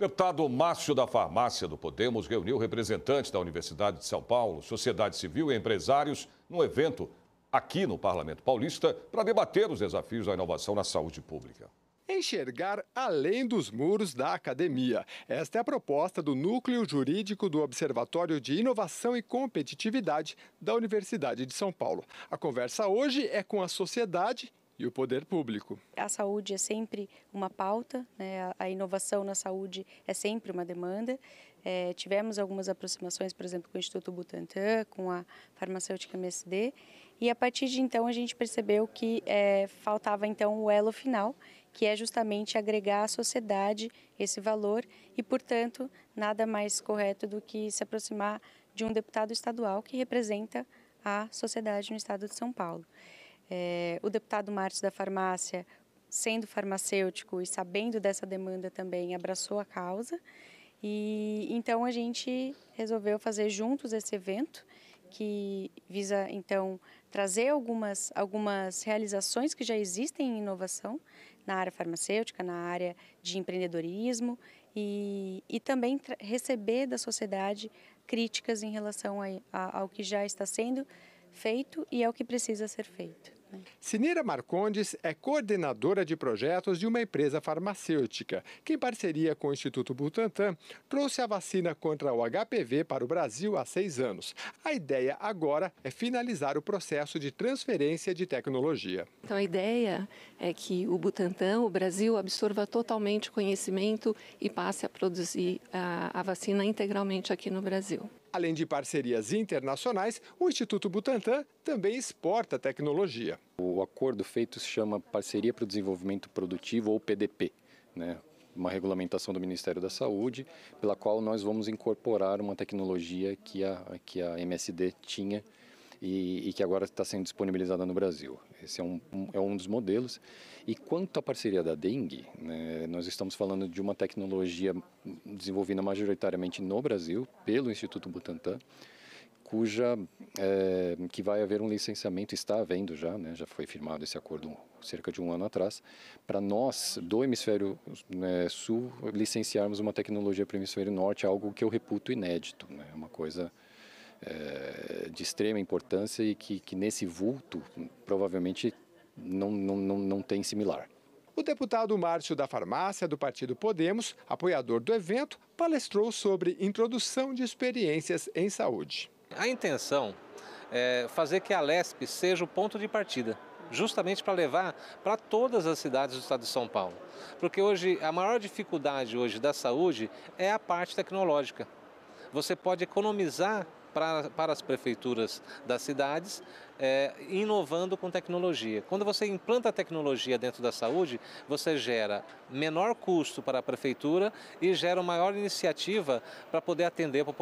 Deputado Márcio da Farmácia do Podemos reuniu representantes da Universidade de São Paulo, sociedade civil e empresários num evento aqui no Parlamento Paulista para debater os desafios da inovação na saúde pública. Enxergar além dos muros da academia. Esta é a proposta do Núcleo Jurídico do Observatório de Inovação e Competitividade da Universidade de São Paulo. A conversa hoje é com a sociedade e o poder público. A saúde é sempre uma pauta, né? a inovação na saúde é sempre uma demanda. É, tivemos algumas aproximações, por exemplo, com o Instituto Butantan, com a farmacêutica MSD, e a partir de então a gente percebeu que é, faltava então o elo final, que é justamente agregar à sociedade esse valor e, portanto, nada mais correto do que se aproximar de um deputado estadual que representa a sociedade no estado de São Paulo. É, o deputado Márcio da Farmácia, sendo farmacêutico e sabendo dessa demanda também, abraçou a causa. E então a gente resolveu fazer juntos esse evento que visa então trazer algumas algumas realizações que já existem em inovação na área farmacêutica, na área de empreendedorismo e, e também receber da sociedade críticas em relação a, a, ao que já está sendo feito e ao que precisa ser feito. Sinira Marcondes é coordenadora de projetos de uma empresa farmacêutica, que, em parceria com o Instituto Butantan, trouxe a vacina contra o HPV para o Brasil há seis anos. A ideia agora é finalizar o processo de transferência de tecnologia. Então, a ideia é que o Butantan, o Brasil, absorva totalmente o conhecimento e passe a produzir a, a vacina integralmente aqui no Brasil. Além de parcerias internacionais, o Instituto Butantan também exporta tecnologia. O acordo feito se chama Parceria para o Desenvolvimento Produtivo, ou PDP, né? uma regulamentação do Ministério da Saúde, pela qual nós vamos incorporar uma tecnologia que a, que a MSD tinha e, e que agora está sendo disponibilizada no Brasil. Esse é um, um, é um dos modelos. E quanto à parceria da dengue, né, nós estamos falando de uma tecnologia desenvolvida majoritariamente no Brasil pelo Instituto Butantan, cuja é, que vai haver um licenciamento está havendo já, né, já foi firmado esse acordo cerca de um ano atrás, para nós do hemisfério né, sul licenciarmos uma tecnologia para o hemisfério norte, algo que eu reputo inédito, né, uma coisa é, de extrema importância e que, que nesse vulto provavelmente não, não, não, não tem similar. O deputado Márcio da Farmácia, do Partido Podemos, apoiador do evento, palestrou sobre introdução de experiências em saúde. A intenção é fazer que a LESP seja o ponto de partida justamente para levar para todas as cidades do estado de São Paulo. Porque hoje a maior dificuldade hoje da saúde é a parte tecnológica. Você pode economizar para, para as prefeituras das cidades, é, inovando com tecnologia. Quando você implanta tecnologia dentro da saúde, você gera menor custo para a prefeitura e gera maior iniciativa para poder atender a população.